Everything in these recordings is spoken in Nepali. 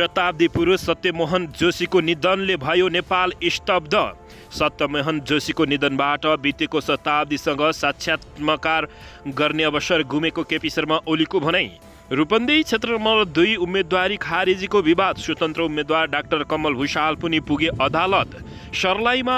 शताब्दी पुरुष सत्यमोहन जोशीको निधनले भयो नेपाल स्तब्ध। सत्यमोहन जोशीको निधनबाट बितेको शताब्दीसँग साक्षात्मकार गर्ने अवसर गुमेको केपी शर्मा ओलीको भनाइ रूपन्देही क्षेत्र नम्बर दुई उम्मेदवारी खारेजीको विवाद स्वतन्त्र उम्मेद्वार डाक्टर कमल भूषाल पनि पुगे अदालत। सर्लाहीमा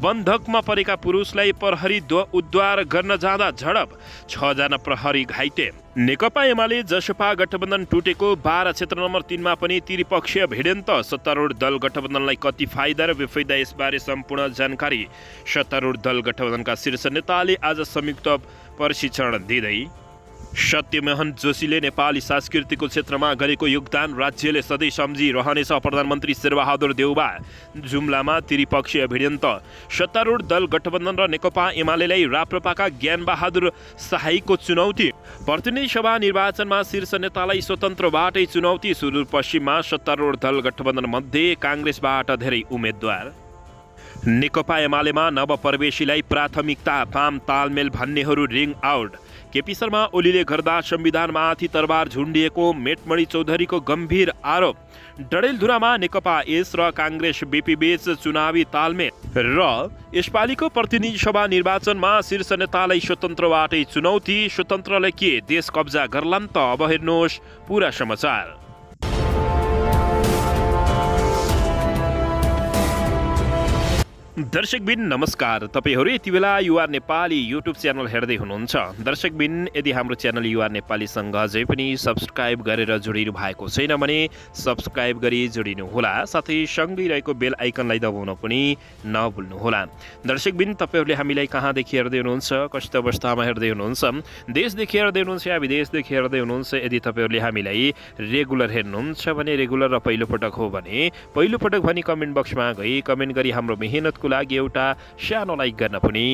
बन्धकमा परेका पुरुषलाई प्रहरी उद्धार गर्न जाँदा झडप छजना प्रहरी घाइते। नेकपा एमाले जसपा गठबन्धन टुटेको बाह्र क्षेत्र नम्बर तिनमा पनि त्रिपक्षीय भिडन्त। सत्तारूढ दल गठबन्धनलाई कति फाइदा र बेफाइदा यसबारे सम्पूर्ण जानकारी सत्तारूढ दल गठबन्धनका शीर्ष नेताले आज संयुक्त प्रशिक्षण दिँदै सत्यमोहन जोशीले नेपाली संस्कृतिको क्षेत्रमा गरेको योगदान राज्यले सधैँ सम्झिरहनेछ प्रधानमन्त्री शेरबहादुर देउबा जुम्लामा त्रिपक्षीय भिडन्त सत्तारूढ दल गठबन्धन र नेकपा एमालेलाई राप्रपाका ज्ञानबहादुर शाहीको चुनौती। प्रतिनिधि सभा निर्वाचनमा शीर्ष नेतालाई स्वतन्त्रबाटै चुनौती सुदूरपश्चिममा सत्तारूढ दल गठबन्धन मध्ये काङ्ग्रेसबाट धेरै उम्मेद्वार। नेकपा एमालेमा नवप्रवेशीलाई प्राथमिकता पाम तालमेल भन्नेहरू रिङ आउट। केपी शर्मा ओलीले गर्दा संविधानमाथि तरबार झुन्डिएको मेटमणि चौधरीको गम्भीर आरोप। डडेलधुरामा नेकपा एस र काङ्ग्रेस बीच चुनावी तालमेल। र यसपालिको प्रतिनिधि सभा निर्वाचनमा शीर्ष नेतालाई स्वतन्त्रबाटै चुनौती स्वतन्त्रले के देश कब्जा गर्लान् त अब हेर्नुहोस् पुरा समाचार। दर्शकबिन नमस्कार। तपाईँहरू यति बेला युआर नेपाली युट्युब च्यानल हेर्दै हुनुहुन्छ। दर्शकबिन यदि हाम्रो च्यानल युआर नेपालीसँग अझै पनि सब्सक्राइब गरेर जोडिनु भएको छैन भने सब्सक्राइब गरी जोडिनुहोला साथै सँगै रहेको बेल आइकनलाई दबाउन पनि नभुल्नुहोला। दर्शकबिन तपाईँहरूले हामीलाई कहाँदेखि हेर्दै हुनुहुन्छ? कस्तो अवस्थामा हेर्दै हुनुहुन्छ? देशदेखि हेर्दै हुनुहुन्छ या विदेशदेखि हेर्दै हुनुहुन्छ? यदि तपाईँहरूले हामीलाई रेगुलर हेर्नुहुन्छ भने रेगुलर र पहिलोपटक हो भने पहिलोपटक भने कमेन्ट बक्समा गई कमेन्ट गरी हाम्रो मेहनतको लागि एउटा सानो लाइक गर्न पनि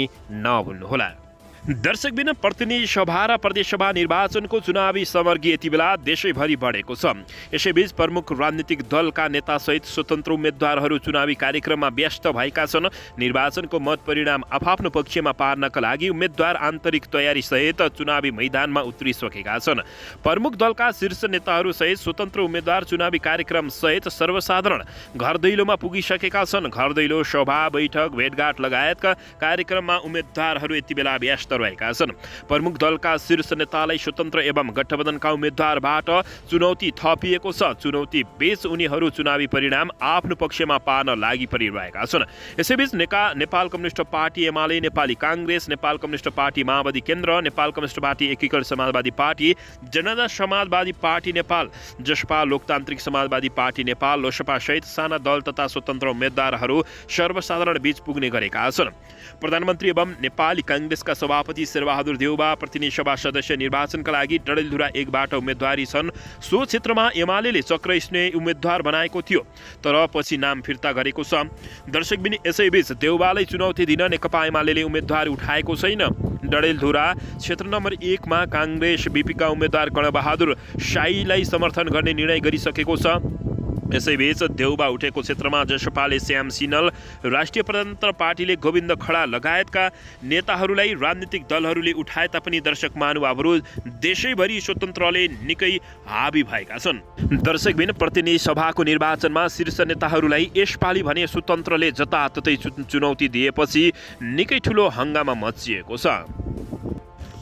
नभुल्नुहोला। दर्शकबिन प्रतिनिधि सभा र प्रदेशसभा निर्वाचनको चुनावी समर्गी यति बेला देशैभरि बढेको छ। यसैबीच प्रमुख राजनीतिक दलका नेतासहित स्वतन्त्र उम्मेद्वारहरू चुनावी कार्यक्रममा व्यस्त भएका छन्। निर्वाचनको मत परिणाम आफ्नो पक्षमा पार्नका लागि उम्मेद्वार आन्तरिक तयारी सहित चुनावी मैदानमा उत्रिसकेका छन्। प्रमुख दलका शीर्ष नेताहरूसहित स्वतन्त्र उम्मेद्वार चुनावी कार्यक्रम सहित सर्वसाधारण घर दैलोमा पुगिसकेका छन्। घर दैलो सभा बैठक भेटघाट लगायतका कार्यक्रममा उम्मेद्वारहरू यति बेला व्यस्त रहेका छन्। प्रमुख दलका शीर्ष नेतालाई स्वतन्त्र एवं गठबन्धनका उम्मेद्वारबाट चुनौती थपिएको छ। चुनौती बेच उनीहरू चुनावी परिणाम आफ्नो पक्षमा पार्न लागि परिरहेका छन्। यसैबीच नेका Nepal communist party UML Nepali Congress Nepal communist party माओवादी केन्द्र नेपाल कम्युनिस्ट पार्टी एकीकृत समाजवादी पार्टी जनता समाजवादी पार्टी नेपाल जसपा लोकतान्त्रिक समाजवादी पार्टी नेपाल लोसपा सहित साना दल तथा स्वतन्त्र उम्मेद्वारहरू सर्वसाधारण बीच पुग्ने गरेका छन्। प्रधानमन्त्री एवं नेपाली काङ्ग्रेसका सभा सभापति शेरबहादुर देउबा प्रतिनिधि सभा सदस्य निर्वाचनका लागि डडेलधुरा एकबाट उम्मेदवारी छन्। सो क्षेत्रमा एमाले चक्र स्नेह उम्मेद्वार बनाएको थियो तर पछि नाम फिर्ता गरेको छ। दर्शकबिन यसैबीच देउबालाई चुनौती दिन नेकपा एमाले उम्मेद्वार उठाएको छैन। डडेलधुरा क्षेत्र नम्बर एकमा काङ्ग्रेस बिपीका उम्मेद्वार गणबहादुर साईलाई समर्थन गर्ने निर्णय गरिसकेको छ। यसैबीच देउबा उठेको क्षेत्रमा जसपाले श्याम सिनल राष्ट्रिय प्रजातन्त्र पार्टीले गोविन्द खडा लगायतका नेताहरूलाई राजनीतिक दलहरूले उठाए तापनि दर्शक महानुभावहरू देशैभरि स्वतन्त्रले निकै हाबी भएका छन्। दर्शकबिन प्रतिनिधि सभाको निर्वाचनमा शीर्ष नेताहरूलाई यसपालि भने स्वतन्त्रले जताततै चुनौती दिएपछि निकै ठुलो हङ्गामा मचिएको छ।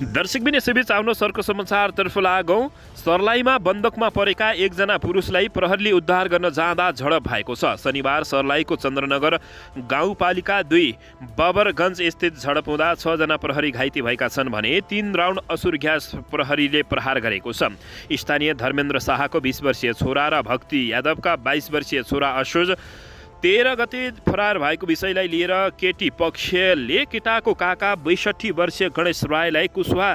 दर्शकबिन यसैबीच आउनु सरको समाचारतर्फ लागौँ। सर्लाहीमा बन्दकमा परेका एकजना पुरुषलाई प्रहरीले उद्धार गर्न जाँदा झडप भएको छ। शनिबार सर्लाहीको चन्द्रनगर गाउँपालिका दुई बबरगञ्ज स्थित झडप हुँदा छजना प्रहरी घाइते भएका छन् भने तीन राउन्ड असुर ग्यास प्रहरीले प्रहार गरेको छ। स्थानीय धर्मेन्द्र शाहको बिस वर्षीय छोरा र भक्ति यादवका बाइस वर्षीय छोरा असोज तेह्र गते फरार भएको विषयलाई लिएर केटी पक्षले केटाको काका बैसठी वर्षीय गणेश राईलाई कुशवा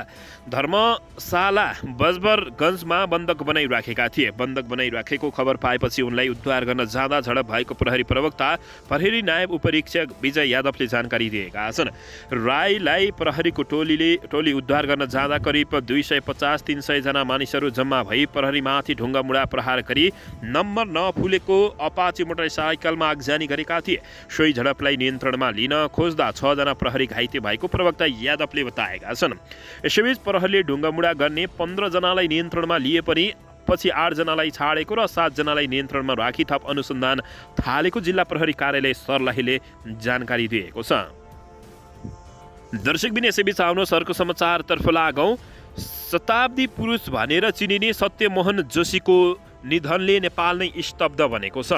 धर्मशाला बजबरगञ्जमा बन्दक बनाइराखेका थिए। बन्दक बनाइराखेको खबर पाएपछि उनलाई उद्धार गर्न जाँदा झडप भएको प्रहरी प्रवक्ता प्रहरी नायब उपरीक्षक विजय यादवले जानकारी दिएका छन्। राईलाई प्रहरीको टोलीले टोली उद्धार गर्न जाँदा करिब दुई सय पचास तिन सयजना मानिसहरू जम्मा भई प्रहरीमाथि ढुङ्गामुढा प्रहार गरी नम्बर नफुलेको अपाची मोटरसाइकलमा आगजानी गरेका थिए। सोही झडपलाई नियन्त्रणमा लिन खोज्दा छजना प्रहरी घाइते भएको प्रवक्ता यादवले बताएका छन्। यसैबीच प्रहरीले ढुङ्गामुढा गर्ने पन्ध्रजनालाई नियन्त्रणमा लिए पनि पछि आठजनालाई छाडेको र सातजनालाई नियन्त्रणमा राखी थप अनुसन्धान थालेको जिल्ला प्रहरी कार्यालय सर्लाहीले जानकारी दिएको छ। दर्शकबिन यसैबीच आउनुहोस् अर्को समाचारतर्फ लागौँ। शताब्दी पुरुष भनेर चिनिने सत्यमोहन जोशीको निधनले नेपाल नै स्तब्ध बनेको छ।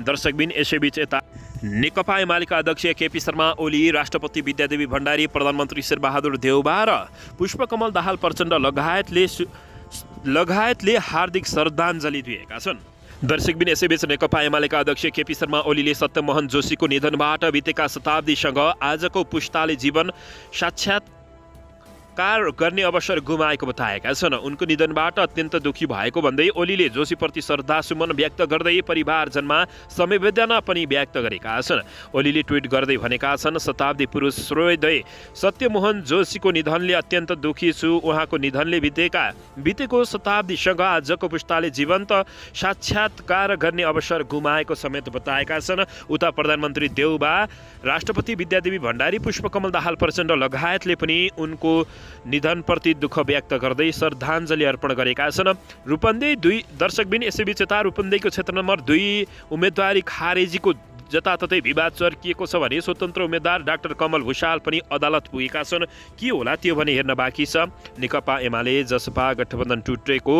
दर्शकबिन यसैबीच यता नेकपा एमालेका अध्यक्ष केपी शर्मा ओली राष्ट्रपति विद्यादेवी भण्डारी प्रधानमन्त्री शेरबहादुर देउबा र पुष्पकमल दाहाल प्रचण्ड लगायतले लगायतले हार्दिक श्रद्धाञ्जली दिएका छन्। दर्शकबिन यसैबीच नेकपा एमालेका अध्यक्ष केपी शर्मा ओलीले सत्यमोहन जोशीको निधनबाट बितेका शताब्दीसँग आजको पुस्ताले जीवन साक्षात् कार गर्ने अवसर गुमाएको बताएका छन्। उनको निधनबाट अत्यन्त दुखी भएको भन्दै ओलीले जोशीप्रति श्रद्धासुमन व्यक्त गर्दै परिवारजनमा संवेदना पनि व्यक्त गरेका छन्। ओलीले ट्विट गर्दै भनेका छन् शताब्दी पुरुष श्रोदय सत्यमोहन जोशीको निधनले अत्यन्त दुखी छु। उहाँको निधनले बितेका बितेको शताब्दीसँग आजको पुस्ताले जीवन्त साक्षात्कार गर्ने अवसर गुमाएको समेत बताएका छन्। उता प्रधानमन्त्री देउबा राष्ट्रपति विद्यादेवी भण्डारी पुष्पकमल दाहाल प्रचण्ड लगायतले पनि उनको निधनप्रति दुःख व्यक्त गर्दै श्रद्धाञ्जली अर्पण गरेका छन्। रूपन्देही दुई दर्शकबिन यसैबीच यता रूपन्देहीको क्षेत्र नम्बर दुई उम्मेदवारी खारेजीको जताततै विवाद चर्किएको छ भने स्वतन्त्र उम्मेद्वार डाक्टर कमल भूषाल पनि अदालत पुगेका छन्। के होला त्यो भने हेर्न बाँकी छ। नेकपा एमाले जसपा गठबन्धन टुटेको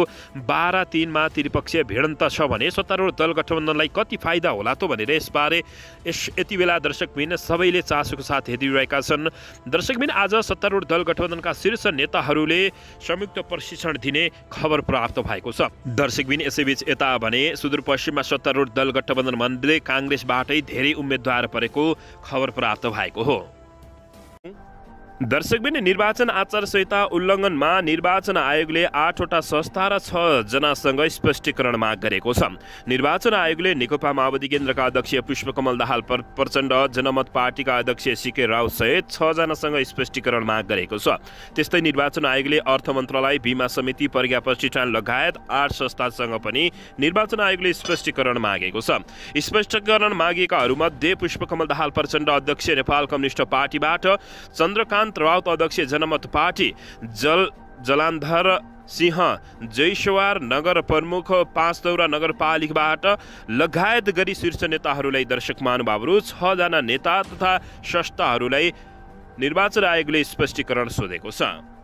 बाह्र तिनमा त्रिपक्षीय भिडन्त छ भने सत्तारूढ दल गठबन्धनलाई कति फाइदा होला त भनेर यसबारे यस यति बेला दर्शकबिन सबैले चासोको साथ हेरिरहेका छन्। दर्शकबिन आज सत्तारूढ दल गठबन्धनका शीर्ष नेताहरूले संयुक्त प्रशिक्षण दिने खबर प्राप्त भएको छ। दर्शकबिन यसैबीच यता भने सुदूरपश्चिममा सत्तारूढ दल गठबन्धन मध्ये काङ्ग्रेसबाटै धेरै उम्मेद्वार परेको खबर प्राप्त भएको हो। दर्शकबिन निर्वाचन आचार संहिता उल्लङ्घनमा निर्वाचन आयोगले आठवटा संस्था र छजनासँग स्पष्टीकरण माग गरेको छ। निर्वाचन आयोगले नेकपा माओवादी केन्द्रका अध्यक्ष पुष्पकमल दाहाल प्रचण्ड जनमत पार्टीका अध्यक्ष सिके राउत सहित छजनासँग स्पष्टीकरण माग गरेको छ। त्यस्तै निर्वाचन आयोगले अर्थ मन्त्रालय बिमा समिति प्रज्ञा प्रतिष्ठान लगायत आठ संस्थासँग पनि निर्वाचन आयोगले स्पष्टीकरण मागेको छ। स्पष्टीकरण मागेकाहरूमध्ये पुष्पकमल दाहाल प्रचण्ड अध्यक्ष नेपाल कम्युनिस्ट पार्टीबाट चन्द्रकान्त राउत अध्यक्ष जनमत पार्टी जल जलान्धर सिंह जैसवार नगर प्रमुख पाँच दौरा नगरपालिकाबाट लगायत गरी शीर्ष नेताहरूलाई दर्शक महानुभावहरू छजना नेता तथा संस्थाहरूलाई निर्वाचन आयोगले स्पष्टीकरण सोधेको छ।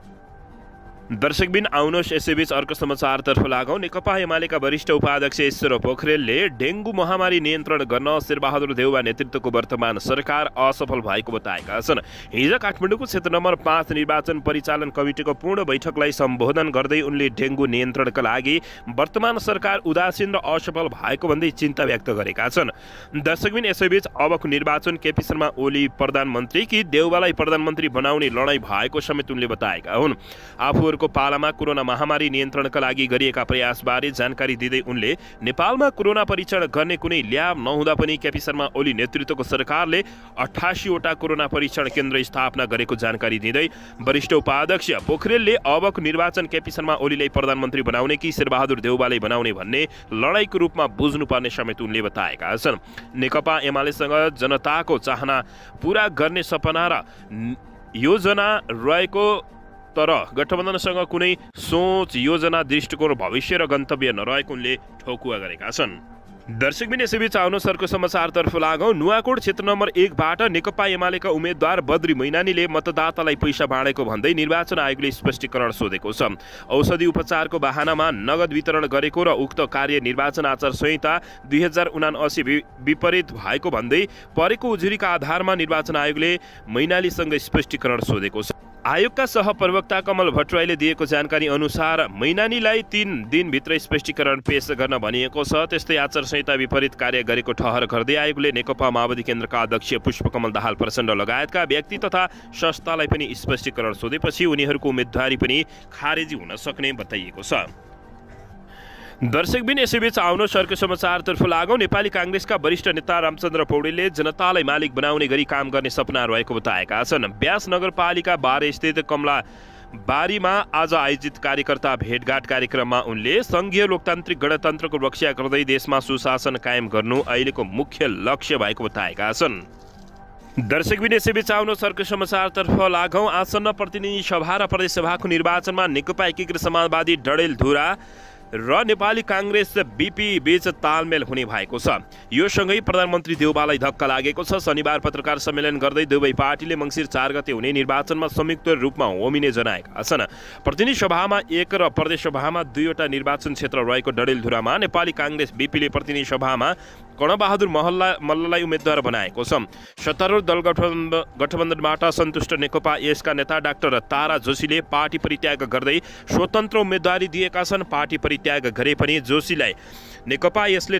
दर्शकबिन आउनुहोस् यसैबीच अर्को समाचारतर्फ लागौँ। नेकपा एमालेका वरिष्ठ उपाध्यक्ष ईश्वर पोखरेलले डेङ्गु महामारी नियन्त्रण गर्न शेरबहादुर देउवा नेतृत्वको वर्तमान सरकार असफल भएको बताएका छन्। हिजो काठमाडौँको क्षेत्र नम्बर पाँच निर्वाचन परिचालन कमिटीको पूर्ण बैठकलाई सम्बोधन गर्दै उनले डेङ्गु नियन्त्रणका लागि वर्तमान सरकार उदासीन र असफल भएको भन्दै चिन्ता व्यक्त गरेका छन्। दर्शकबिन यसैबीच अबको निर्वाचन केपी शर्मा ओली प्रधानमन्त्री कि देउवालाई प्रधानमन्त्री बनाउने लडाइँ भएको समेत उनले बताएका हुन्। आफू को पालामा कोरोना महामारी नियन्त्रणका लागि गरिएका प्रयासबारे जानकारी दिँदै उनले नेपालमा कोरोना परीक्षण गर्ने कुनै ल्याब नहुँदा पनि केपी शर्मा ओली नेतृत्वको सरकारले अठासीवटा कोरोना परीक्षण केन्द्र स्थापना गरेको जानकारी दिँदै वरिष्ठ उपाध्यक्ष पोखरेलले अबको निर्वाचन केपी शर्मा ओलीलाई प्रधानमन्त्री बनाउने कि शेरबहादुर देउबालाई बनाउने भन्ने लडाइँको रूपमा बुझ्नुपर्ने समेत उनले बताएका छन्। नेकपा एमालेसँग जनताको चाहना पुरा गर्ने सपना र योजना रहेको तर गठबन्धनसँग कुनै सोच योजना दृष्टिकोण भविष्य र गन्तव्य नरहेको उनले ठोकुवा गरेका छन्। दर्शकबिन यसैबीच आउनु समाचारतर्फ लागौँ। नुवाकोट क्षेत्र नम्बर एकबाट नेकपा एमालेका उम्मेद्वार बद्री मैनानीले मतदातालाई पैसा बाँडेको भन्दै निर्वाचन आयोगले स्पष्टीकरण सोधेको छ। औषधि उपचारको बाहनामा नगद वितरण गरेको र उक्त कार्य निर्वाचन आचार संहिता दुई हजार उनासी विपरीत भएको भन्दै परेको उजुरीका आधारमा निर्वाचन आयोगले मैनालीसँग स्पष्टीकरण सोधेको छ। आयोगका सहप्रवक्ता कमल भट्टराईले दिएको जानकारी अनुसार मैनानीलाई तिन दिनभित्र स्पष्टीकरण पेश गर्न भनिएको छ। त्यस्तै आचार संहिता विपरीत कार्य गरेको ठहर गर्दै आयोगले नेकपा माओवादी केन्द्रका अध्यक्ष पुष्पकमल दाहाल प्रचण्ड लगायतका व्यक्ति तथा संस्थालाई पनि स्पष्टीकरण सोधेपछि उनीहरूको उम्मेदवारी पनि खारेजी हुन सक्ने बताइएको छ। दर्शकबिन यसैबीच आउनु सरको समाचारतर्फ लागौँ। नेपाली काङ्ग्रेसका वरिष्ठ नेता रामचन्द्र पौडेलले जनतालाई मालिक बनाउने गरी काम गर्ने सपना रहेको बताएका छन्। ब्यास नगरपालिका बाह्र स्थित कमला बारीमा आज आयोजित कार्यकर्ता भेटघाट कार्यक्रममा उनले सङ्घीय लोकतान्त्रिक गणतन्त्रको रक्षा गर्दै देशमा सुशासन कायम गर्नु अहिलेको मुख्य लक्ष्य भएको बताएका छन्। दर्शकबिन यसैबीच आउनु सरको समाचारतर्फ लागौँ। आसन्न प्रतिनिधि सभा र प्रदेशसभाको निर्वाचनमा नेकपा एकीकृत समाजवादी डडेल धुरा र नेपाली काङ्ग्रेस बिपी बीच तालमेल हुने भएको छ। यो सँगै प्रधानमन्त्री देउबालाई धक्का लागेको छ। शनिबार पत्रकार सम्मेलन गर्दै दुवै पार्टीले मङ्सिर चार गते हुने निर्वाचनमा संयुक्त रूपमा होमिने जनाएका छन्। प्रतिनिधि सभामा एक र प्रदेश सभामा दुईवटा निर्वाचन क्षेत्र रहेको डडेलधुरामा नेपाली काङ्ग्रेस बिपीले प्रतिनिधि सभामा कर्णबहादुर महल्ला मल्ललाई उम्मेद्वार बनाएको छ। सत्तारूढ दल गठबन्धन गठबन्धनबाट सन्तुष्ट नेकपा यसका नेता डाक्टर तारा जोशीले पार्टी परित्याग गर्दै स्वतन्त्र उम्मेदवारी दिएका छन्। पार्टी परित्याग गरे पनि जोशीलाई नेकपा यसले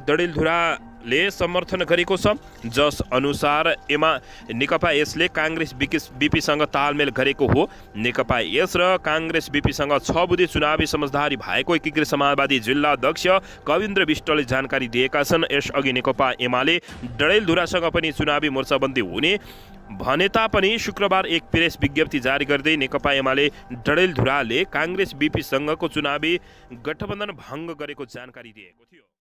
डडेलधुराले समर्थन गरेको छ। जस अनुसार एमा नेकपा यसले काङ्ग्रेस बिपीसँग तालमेल गरेको हो। नेकपा यस र काङ्ग्रेस बिपीसँग छ बुधे चुनावी समझदारी भएको एकीकृत समाजवादी जिल्ला अध्यक्ष कविन्द्र विष्टले जानकारी दिएका छन्। यसअघि नेकपा एमाले डडेलधुरासँग पनि चुनावी मोर्चाबन्दी हुने भने तापनि शुक्रबार एक प्रेस विज्ञप्ति जारी गर्दै नेकपा एमाले डडेलधुराले काङ्ग्रेस बिपीसँगको चुनावी गठबन्धन भङ्ग गरेको जानकारी दिएको थियो।